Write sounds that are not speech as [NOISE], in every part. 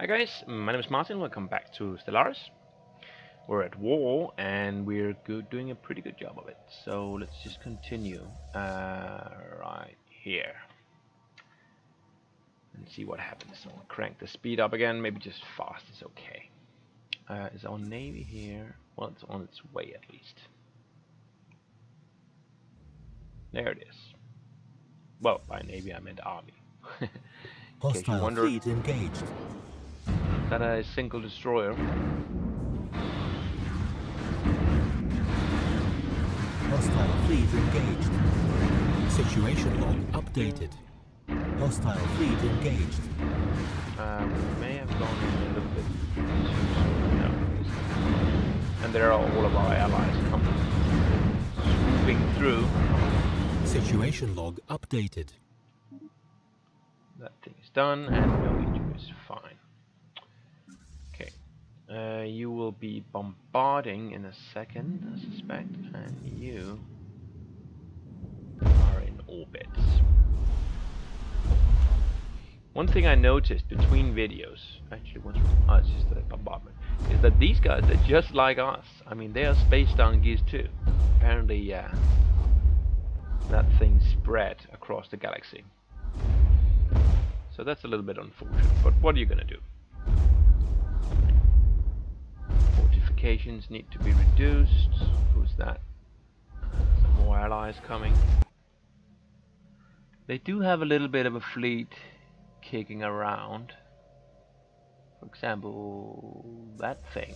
Hi guys, my name is Martin, welcome back to Stellaris. We're at war and we're good, doing a pretty good job of it. So let's just continue uh, right here. And see what happens. So I'll crank the speed up again, maybe just fast is okay. Uh, is our navy here? Well, it's on its way at least. There it is. Well, by navy I meant army. [LAUGHS] Hostile fleet engaged that a single destroyer. Hostile fleet engaged. Situation log updated. Hostile fleet engaged. Um, may have gone in a little bit. No. And there are all of our allies coming, swooping through. Situation log updated. That thing is done, and no injuries. Fine. Uh, you will be bombarding in a second, I suspect, and you are in orbit. One thing I noticed between videos, actually once oh, it's just a bombardment, is that these guys are just like us. I mean, they are space donkeys too. Apparently, yeah, that thing spread across the galaxy. So that's a little bit unfortunate, but what are you gonna do? Need to be reduced. Who's that? Some more allies coming. They do have a little bit of a fleet kicking around. For example, that thing.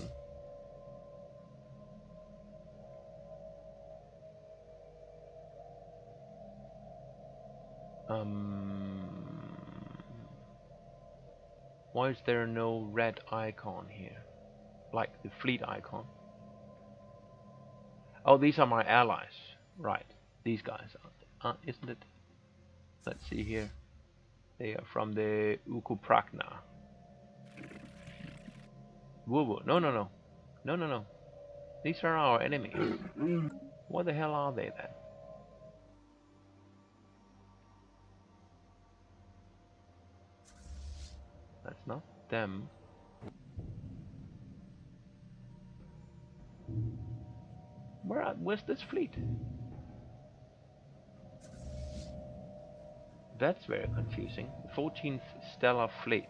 Um, why is there no red icon here? Like the fleet icon. Oh, these are my allies. Right, these guys, are uh, isn't it? Let's see here. They are from the Ukuprakna. Woo woo. No, no, no. No, no, no. These are our enemies. what the hell are they then? That's not them. Where where's this fleet? That's very confusing. 14th Stellar Fleet.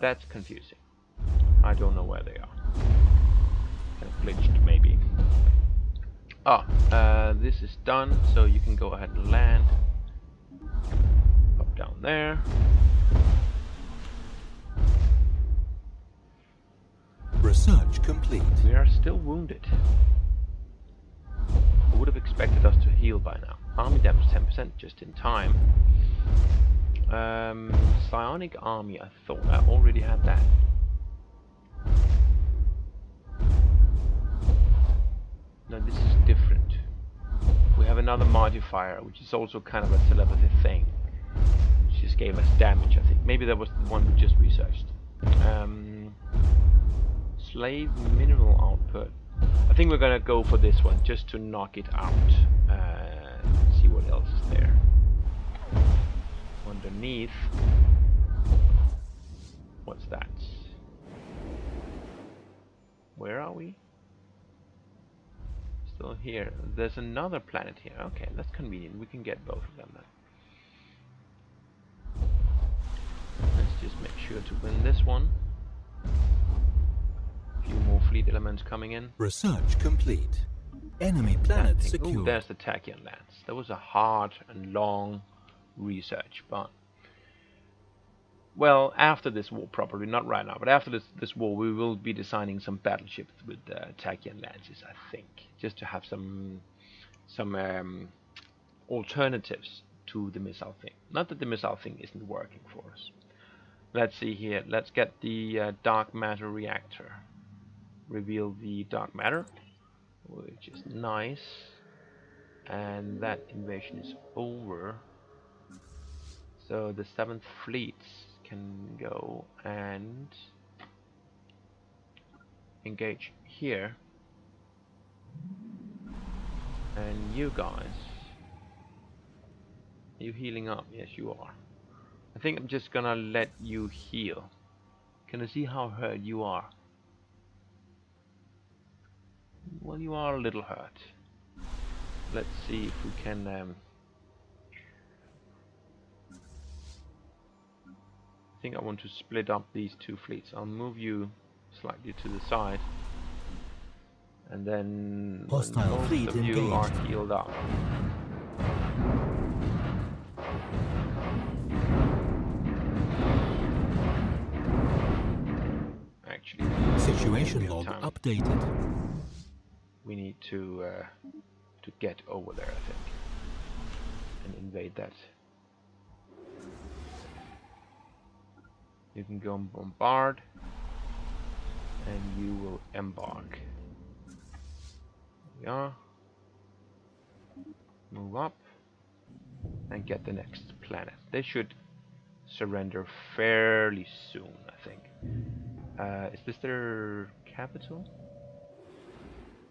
That's confusing. I don't know where they are. Kind of glitched, maybe. Ah, uh, this is done, so you can go ahead and land. Up down there. Research complete. We are still wounded. I would have expected us to heal by now. Army damage 10% just in time. Um, psionic army, I thought I already had that. No, this is different. We have another modifier, which is also kind of a telepathy thing. Which just gave us damage, I think. Maybe that was the one we just researched. Um, slave mineral output. I think we're gonna go for this one just to knock it out. Uh, see what else is there. Underneath. What's that? Where are we? Still here. There's another planet here. Okay, that's convenient. We can get both of them then. Let's just make sure to win this one few more fleet elements coming in. Research complete. Enemy planet secure. Ooh, there's the Tachyon lance. That was a hard and long research, but well, after this war, probably not right now, but after this this war, we will be designing some battleships with uh, Tachyon lances, I think, just to have some some um, alternatives to the missile thing. Not that the missile thing isn't working for us. Let's see here. Let's get the uh, dark matter reactor reveal the dark matter which is nice and that invasion is over so the 7th fleet can go and engage here and you guys you healing up? Yes, you are. I think I'm just gonna let you heal. Can I see how hurt you are? Well, you are a little hurt. Let's see if we can... Um, I think I want to split up these two fleets. I'll move you slightly to the side. And then Hostile most fleet of you engaged. are healed up. Actually, Situation log updated. We need to uh, to get over there, I think, and invade that. You can go and bombard, and you will embark. There we are. Move up and get the next planet. They should surrender fairly soon, I think. Uh, is this their capital?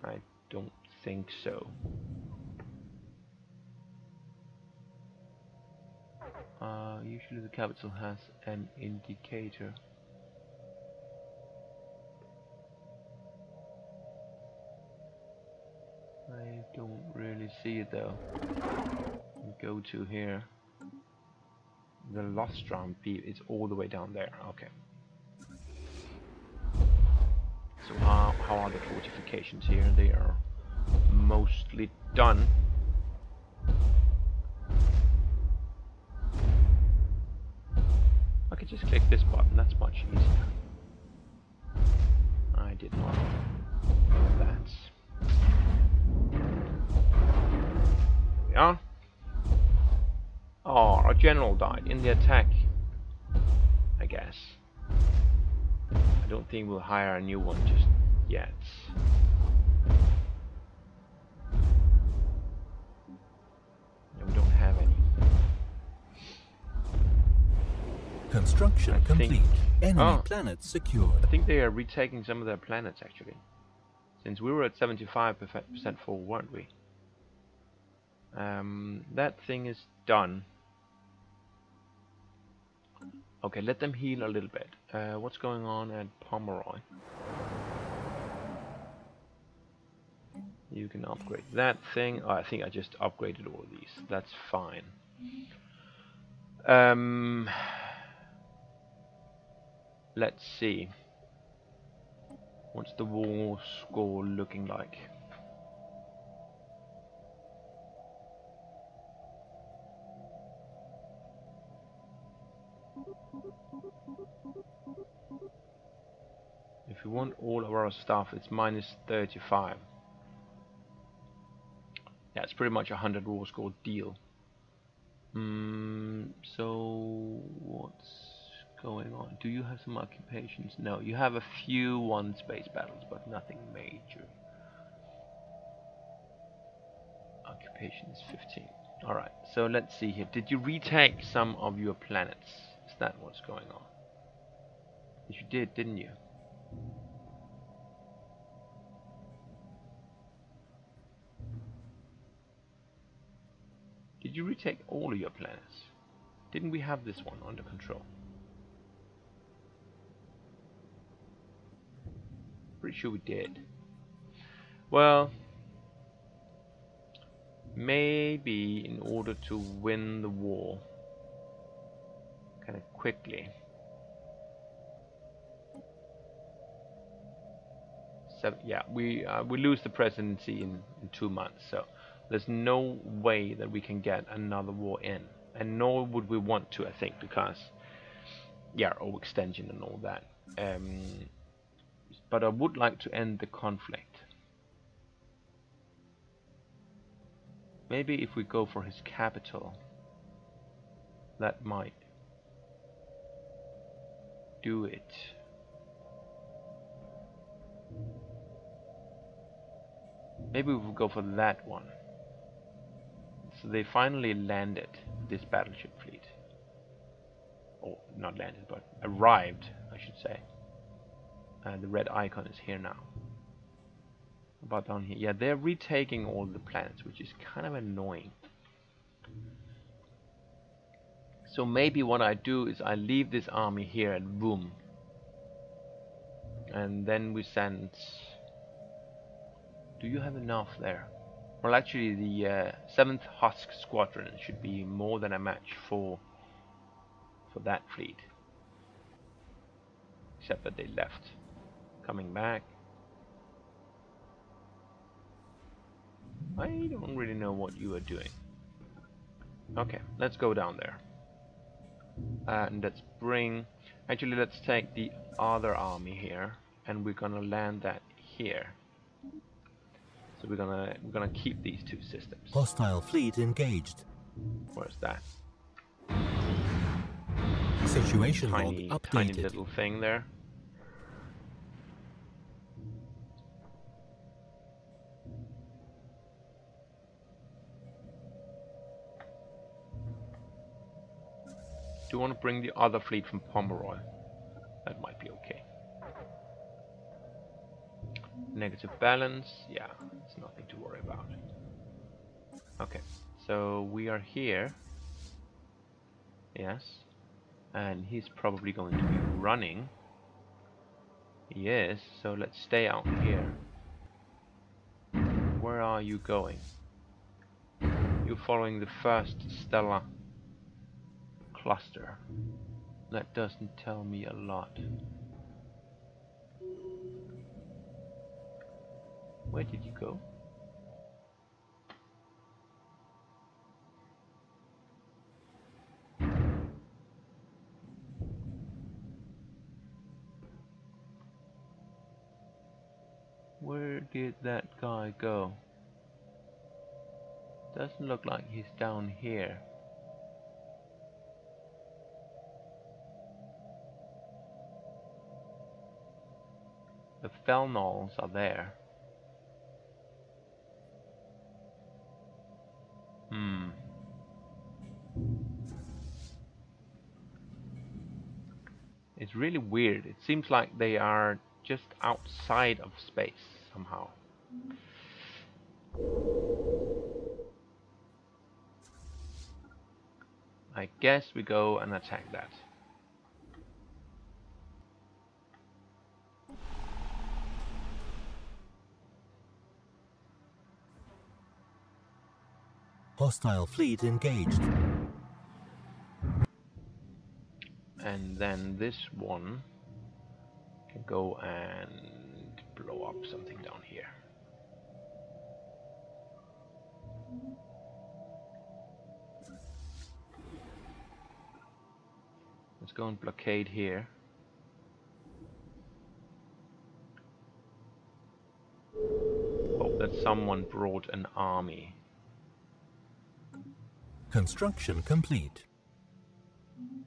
I don't think so. Uh, usually the capital has an indicator. I don't really see it though. Go to here. The Lostrom P is all the way down there. Okay. So how, how are the fortifications here? They are mostly done. I could just click this button, that's much easier. I did not know that. There we are. Ah, oh, our general died in the attack. I guess. I don't think we'll hire a new one just yet. No, we don't have any. Construction I think- complete. Enemy Oh. planet secured. I think they are retaking some of their planets actually. Since we were at 75% full, weren't we? Um, that thing is done. Okay, let them heal a little bit. Uh, what's going on at Pomeroy? You can upgrade that thing. Oh, I think I just upgraded all of these. That's fine. Um, let's see. What's the war score looking like? Want all of our stuff, it's minus 35. Yeah, it's pretty much a 100 war score deal. Mm, so, what's going on? Do you have some occupations? No, you have a few one space battles, but nothing major. Occupation is 15. Alright, so let's see here. Did you retake some of your planets? Is that what's going on? You did, didn't you? Did you retake all of your planets? Didn't we have this one under control? Pretty sure we did. Well, maybe in order to win the war kind of quickly. So yeah, we uh, we lose the presidency in, in two months, so there's no way that we can get another war in, and nor would we want to, I think, because yeah, overextension and all that. Um, but I would like to end the conflict. Maybe if we go for his capital, that might do it. Maybe we will go for that one. So they finally landed this battleship fleet. Or not landed, but arrived, I should say. And the red icon is here now. About down here. Yeah, they're retaking all the planets, which is kind of annoying. So maybe what I do is I leave this army here at Boom. And then we send... Do you have enough there? Well, actually, the uh, 7th Husk Squadron should be more than a match for for that fleet. Except that they left. Coming back. I don't really know what you are doing. Okay, let's go down there. Uh, and let's bring... Actually, let's take the other army here. And we're gonna land that here. So we're gonna we're gonna keep these two systems. Hostile fleet engaged. Where's that? Situation Tiny, log tiny little thing there. Do you want to bring the other fleet from Pomeroy? That might be okay. Negative balance, yeah, it's nothing to worry about. Okay, so we are here. Yes. And he's probably going to be running. He is, so let's stay out here. Where are you going? You're following the first stellar cluster. That doesn't tell me a lot. Where did you go? Where did that guy go? Doesn't look like he's down here. The Felnals are there. It's really weird. It seems like they are just outside of space somehow. I guess we go and attack that. Hostile fleet engaged. And then this one can go and blow up something down here. Let's go and blockade here. Hope that someone brought an army. Construction complete.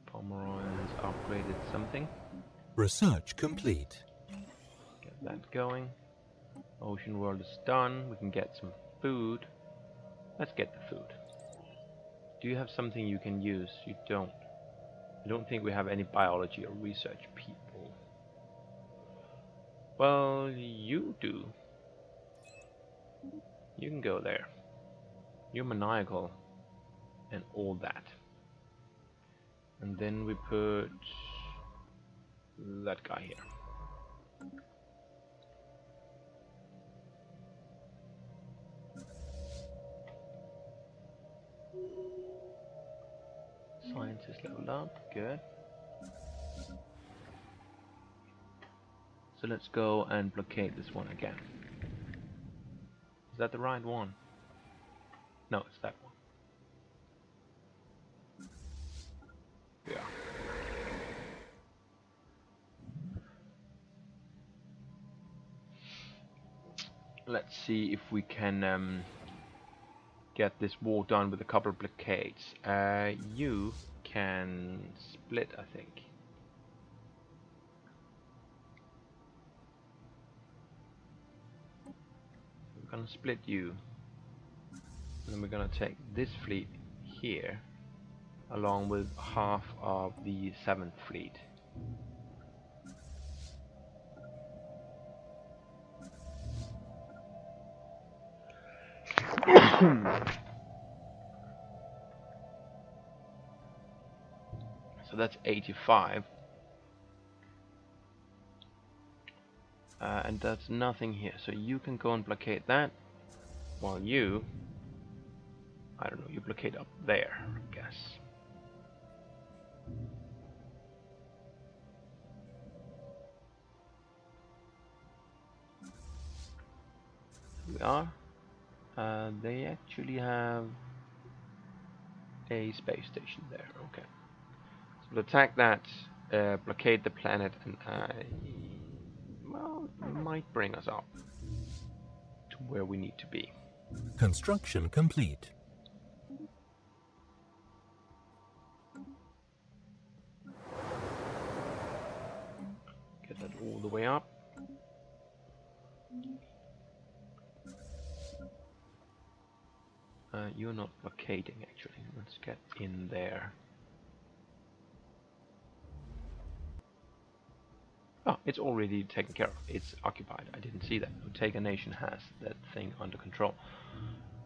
Pomeroy upgraded something. Research complete. Get that going. Ocean world is done. We can get some food. Let's get the food. Do you have something you can use? You don't. I don't think we have any biology or research people. Well, you do. You can go there. You're maniacal and all that. And then we put that guy here. Science is leveled up, good. So let's go and blockade this one again. Is that the right one? No, it's that one. Yeah. Let's see if we can um, get this war done with a couple of blockades. Uh, you can split, I think. We're gonna split you. And then we're gonna take this fleet here along with half of the 7th fleet. So that's 85. Uh, and that's nothing here. So you can go and blockade that, while you, I don't know, you blockade up there, I guess. we are. Uh, they actually have a space station there. Okay. So we'll attack that, uh, blockade the planet, and I... well, might bring us up to where we need to be. Construction complete. Get that all the way up. Uh, you're not blockading actually. Let's get in there. Oh, it's already taken care of. It's occupied. I didn't see that. Take a Nation has that thing under control.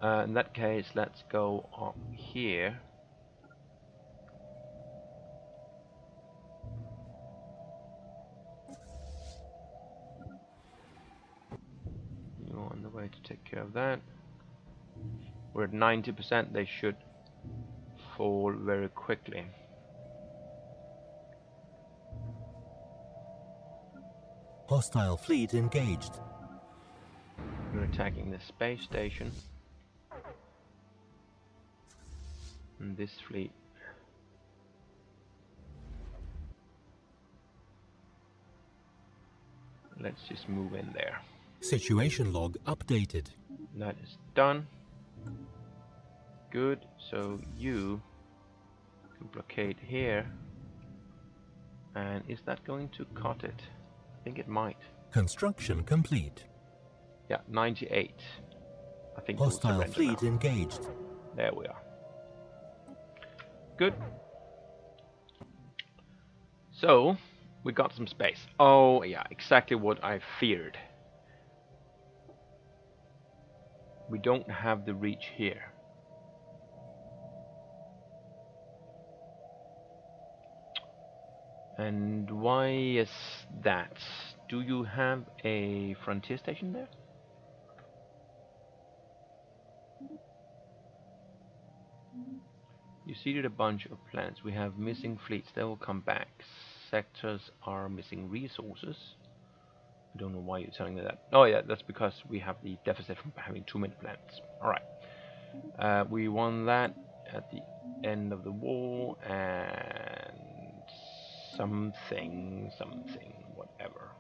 Uh, in that case, let's go up here. You're on the way to take care of that. We're at 90%. They should fall very quickly. Hostile fleet engaged. We're attacking the space station. And this fleet. Let's just move in there. Situation log updated. That is done. Good. So you can blockade here. And is that going to cut it? I think it might. Construction complete. Yeah, 98. I think Hostile fleet now. engaged. There we are. Good. So, we got some space. Oh, yeah, exactly what I feared. We don't have the reach here. And why is that? Do you have a frontier station there? You seeded a bunch of plants. We have missing fleets. They will come back. Sectors are missing resources. I don't know why you're telling me that. Oh yeah, that's because we have the deficit from having too many plants. Alright. Uh, we won that at the end of the war and something, something, whatever.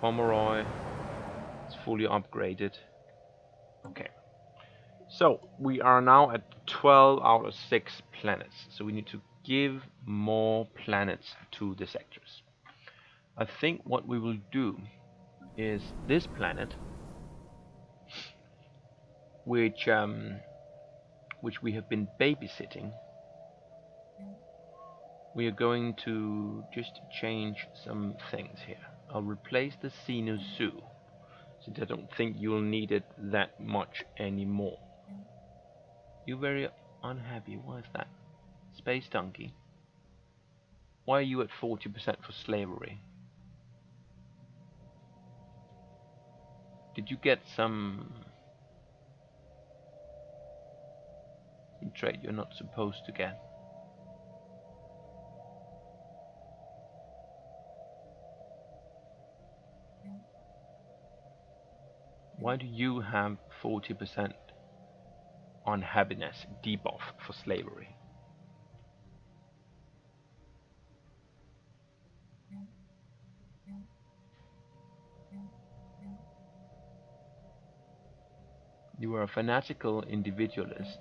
Pomeroy is fully upgraded. Okay. So we are now at 12 out of 6 planets. So we need to give more planets to the sectors. I think what we will do is this planet, which um, which we have been babysitting. We are going to just change some things here. I'll replace the Xeno Zoo, since I don't think you'll need it that much anymore. You're very unhappy. Why is that? Space Donkey. Why are you at 40% for slavery? Did you get some trade you're not supposed to get? Why do you have 40% on happiness debuff for slavery? You are a fanatical individualist.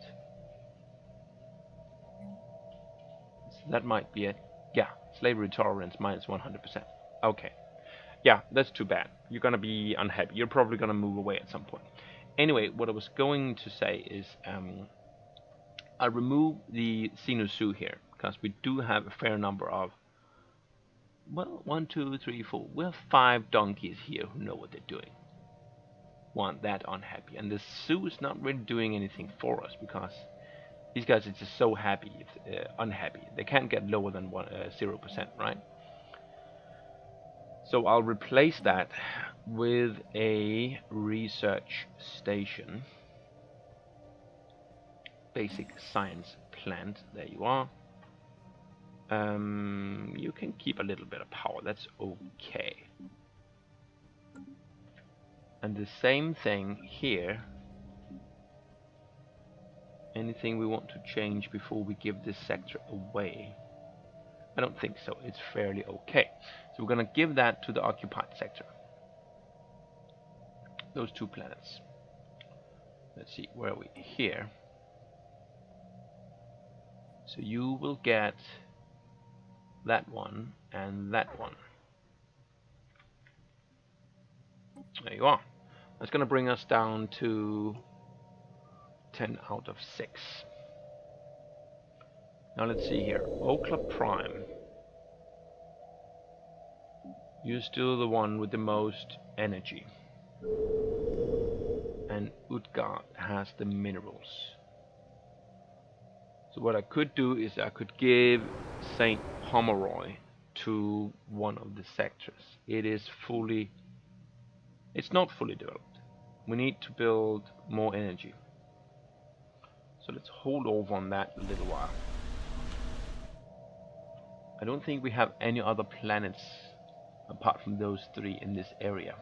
So that might be it. Yeah, slavery tolerance minus 100%. Okay. Yeah, that's too bad. You're gonna be unhappy. You're probably gonna move away at some point. Anyway, what I was going to say is um, I'll remove the Sinusu here because we do have a fair number of well, one, two, three, four. We have five donkeys here who know what they're doing. One that unhappy, and the zoo is not really doing anything for us because These guys are just so happy, if, uh, unhappy. They can't get lower than one, uh, 0%, right? So I'll replace that with a research station. Basic science plant. There you are. Um, you can keep a little bit of power. That's okay. And the same thing here Anything we want to change before we give this sector away? I don't think so. It's fairly okay. So we're going to give that to the occupied sector. Those two planets. Let's see, where are we? Here. So you will get that one and that one. There you are. That's going to bring us down to 10 out of 6. Now let's see here. Okla Prime. You're still the one with the most energy. And Utgard has the minerals. So what I could do is I could give St. Pomeroy to one of the sectors. It is fully... It's not fully developed. We need to build more energy. So let's hold off on that a little while. I don't think we have any other planets apart from those three in this area.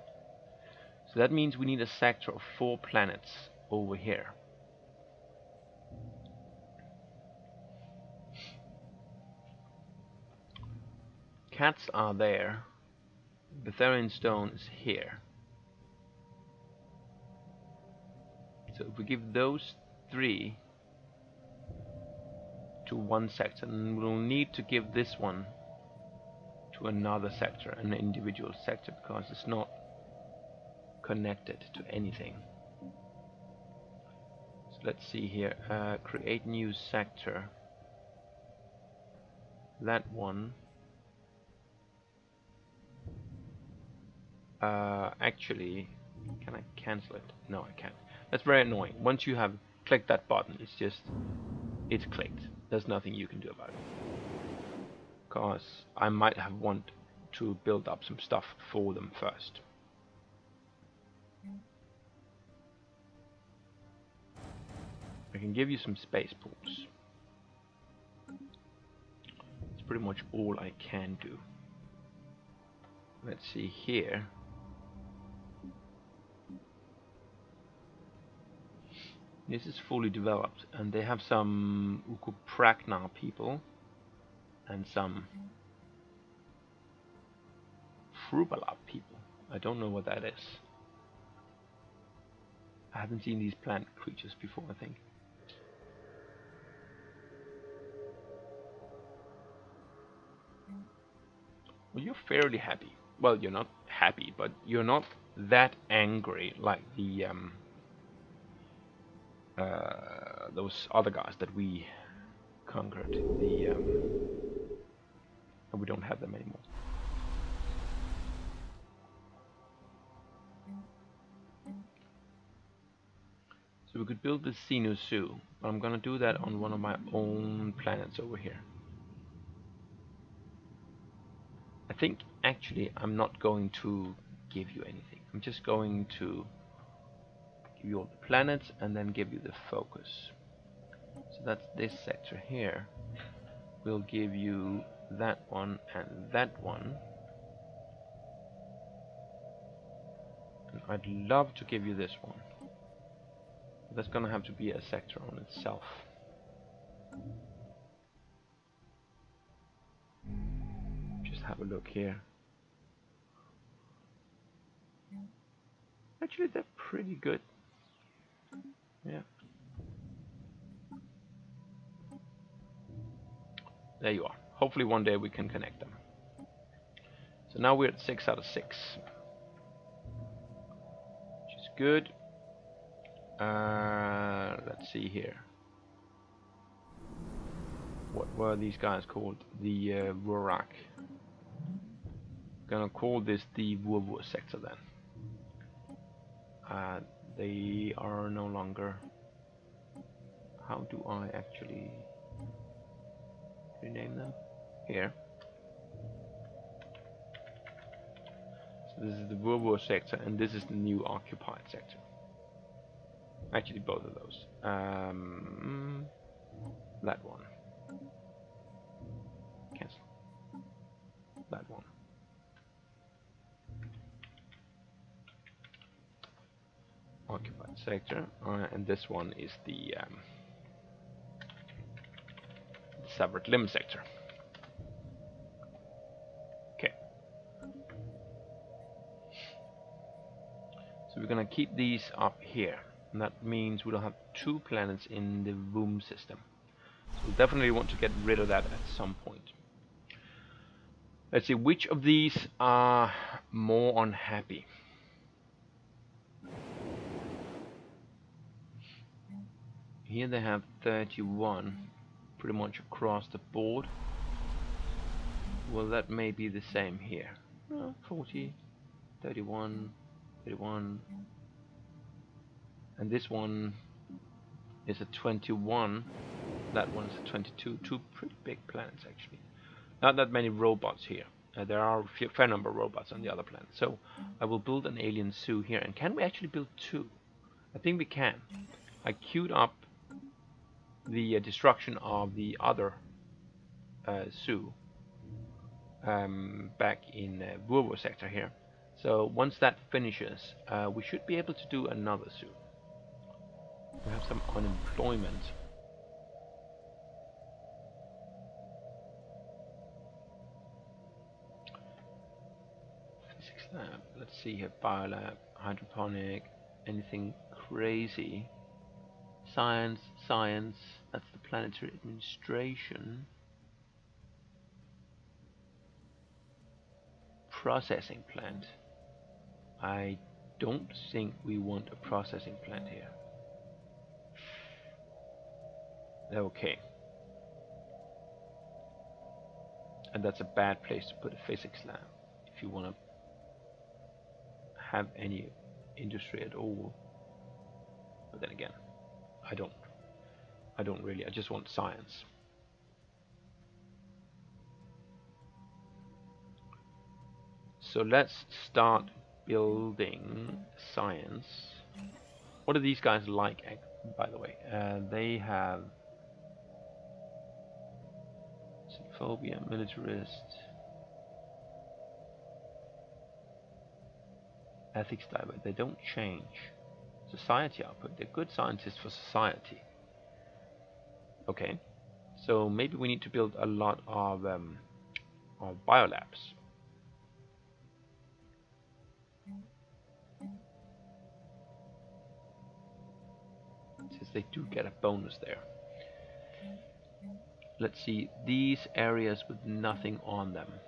So that means we need a sector of four planets over here. Cats are there. Betharian stone is here. So if we give those three to one sector and we'll need to give this one to another sector, an individual sector because it's not connected to anything. So let's see here, uh, create new sector. That one. Uh, actually, can I cancel it? No, I can't. That's very annoying. Once you have clicked that button, it's just, it's clicked there's nothing you can do about it. Because I might have want to build up some stuff for them first. I can give you some space pools. It's pretty much all I can do. Let's see here. This is fully developed and they have some Ukuprakna people and some Frubala people. I don't know what that is. I haven't seen these plant creatures before, I think. Well, you're fairly happy. Well, you're not happy, but you're not that angry like the um, uh, those other guys that we conquered. The um, we don't have them anymore. So we could build the Xeno Zoo, but I'm gonna do that on one of my own planets over here. I think actually I'm not going to give you anything. I'm just going to you all the planets and then give you the focus. So that's this sector here. We'll give you that one and that one. And I'd love to give you this one. That's gonna have to be a sector on itself. Just have a look here. Actually, they're pretty good. Yeah. There you are. Hopefully one day we can connect them. So now we're at 6 out of 6. Which is good. Uh, let's see here. What were these guys called? The uh, Rurak. Gonna call this the Wurwur sector then. Uh, they are no longer how do I actually rename them? Here. So this is the World War sector, and this is the new occupied sector. Actually, both of those. Um, that one. Cancel. That one. Occupied sector, uh, and this one is the um, severed limb sector. Okay. So we're gonna keep these up here. And that means we'll have two planets in the WOMB system. So we'll definitely want to get rid of that at some point. Let's see, which of these are more unhappy? Here they have 31 pretty much across the board. Well, that may be the same here. 40, 31, 31, and this one is a 21 that one's a 22 two pretty big planets actually. Not that many robots here. Uh, there are a fair number of robots on the other planet so I will build an alien zoo here. And can we actually build two? I think we can. I queued up the uh, destruction of the other uh, zoo um, back in uh, sector here so once that finishes uh, we should be able to do another zoo we have some unemployment. Lab. Let's see here. Biolab, hydroponic, anything crazy. Science, science. That's the planetary administration. Processing plant. I don't think we want a processing plant here. Okay. And that's a bad place to put a physics lab if you want to have any industry at all. But then again, I don't. I don't really. I just want science. So let's start building science. What are these guys like, by the way? Uh, they have phobia, militarist, ethics diver. They don't change. Society output. They're good scientists for society. Okay, so maybe we need to build a lot of, um, of biolabs. Since they do get a bonus there let's see these areas with nothing on them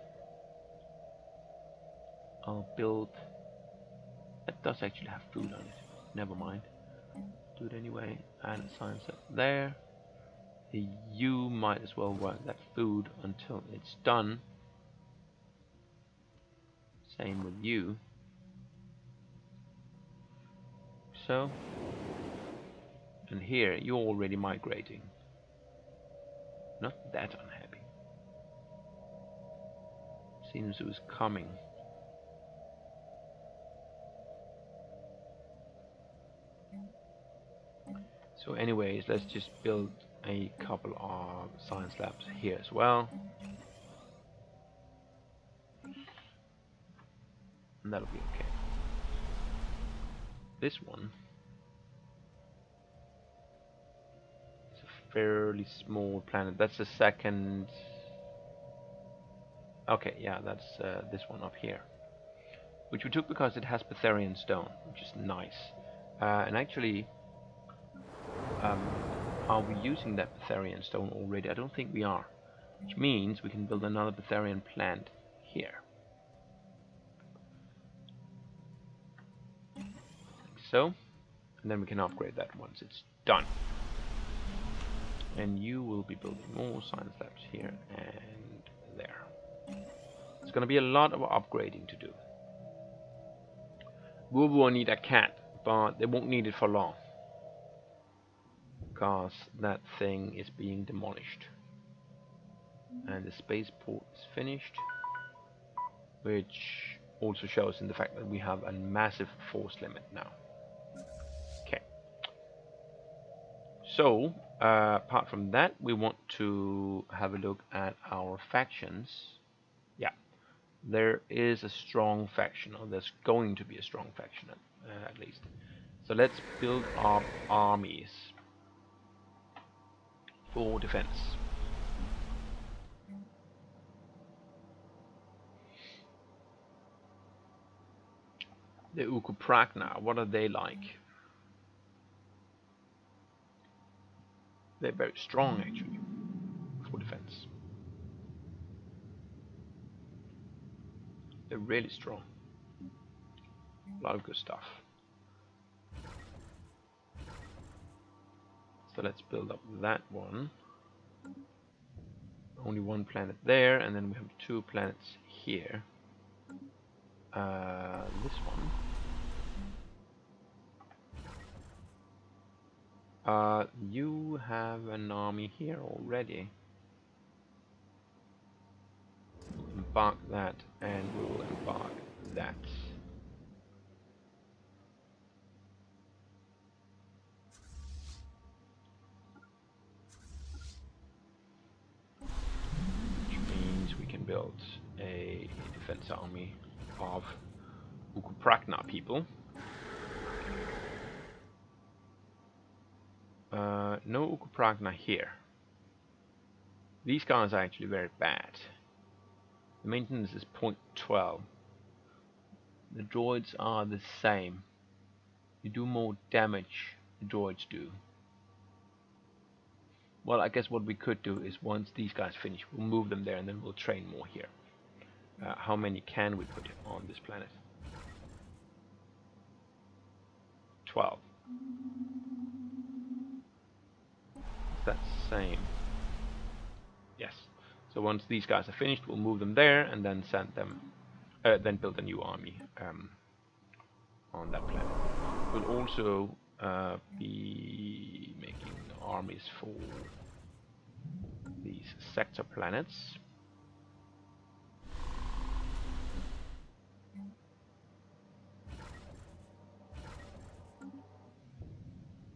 I'll build it does actually have food on it never mind. Do it anyway. And assign it there. You might as well work that food until it's done. Same with you. So and here you're already migrating. Not that unhappy. Seems it was coming. So anyways, let's just build a couple of science labs here as well. And that'll be okay. This one is a fairly small planet. That's the second... Okay, yeah, that's uh, this one up here. Which we took because it has Betharian stone, which is nice. Uh, and actually, um, are we using that Betharian stone already? I don't think we are. Which means we can build another Betharian plant here. Like so. And then we can upgrade that once it's done and you will be building more science labs here and there. It's going to be a lot of upgrading to do. Wubu will need a cat, but they won't need it for long. Because that thing is being demolished. And the spaceport is finished, which also shows in the fact that we have a massive force limit now. Okay. So, uh, apart from that, we want to have a look at our factions. Yeah, there is a strong faction, or there's going to be a strong faction at, uh, at least. So let's build our armies for defense. The Ukupragna, what are they like? They're very strong actually for defense. They're really strong. A lot of good stuff. So let's build up that one. Only one planet there, and then we have two planets here. Uh, this one. Uh, you have an army here already. Embark that, and we will embark that. Build a defense army of Ukupragna people. Uh, no Ukupragna here. These guys are actually very bad. The maintenance is 0.12. The droids are the same. You do more damage, the droids do. Well, I guess what we could do is once these guys finish, we'll move them there and then we'll train more here. Uh, how many can we put on this planet? 12. That's same. Yes. So once these guys are finished, we'll move them there and then send them, uh, then build a new army um, on that planet. We'll also uh, be armies for these sector planets.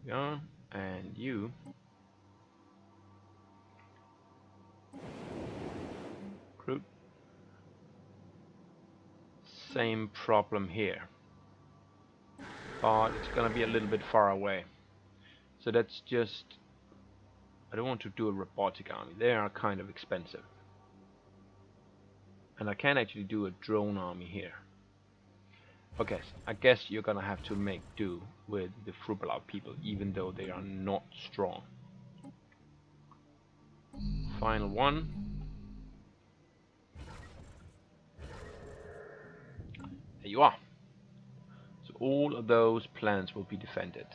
Yeah, and you Recruit. Same problem here. But it's gonna be a little bit far away. So that's just I don't want to do a robotic army. They are kind of expensive. And I can actually do a drone army here. Okay, so I guess you're gonna have to make do with the Frubalau people, even though they are not strong. Final one. There you are. So all of those planets will be defended.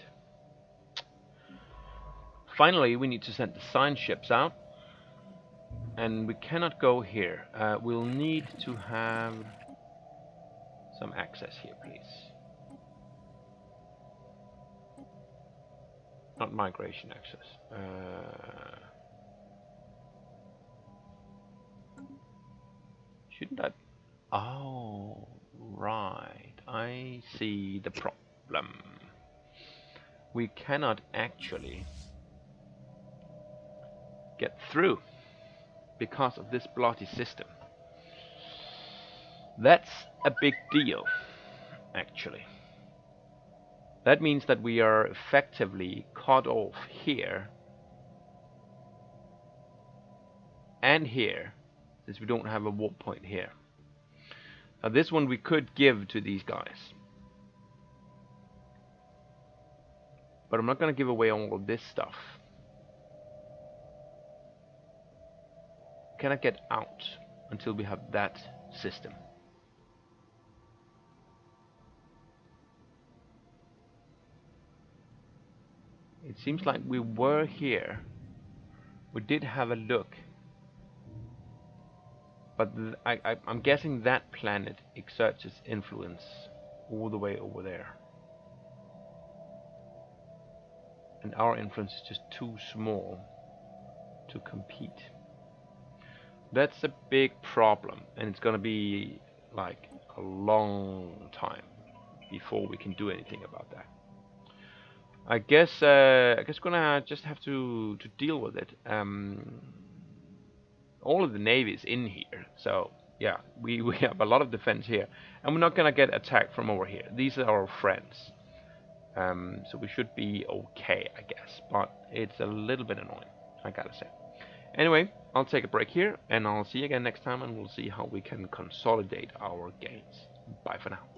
Finally, we need to send the science ships out. And we cannot go here. Uh, we'll need to have some access here, please. Not migration access. Uh, shouldn't I? Oh, right. I see the problem. We cannot actually get through because of this bloody system. That's a big deal, actually. That means that we are effectively cut off here and here, since we don't have a warp point here. Now this one we could give to these guys. But I'm not going to give away all of this stuff. Cannot get out until we have that system. It seems like we were here. We did have a look. But I, I, I'm guessing that planet exerts its influence all the way over there. and our influence is just too small to compete. That's a big problem, and it's gonna be like a long time before we can do anything about that. I guess uh, I guess we're gonna just have to to deal with it. Um, all of the navy is in here, so yeah, we [LAUGHS] we have a lot of defense here, and we're not gonna get attacked from over here. These are our friends, um, so we should be okay, I guess. But it's a little bit annoying, I gotta say. Anyway, I'll take a break here, and I'll see you again next time, and we'll see how we can consolidate our gains. Bye for now.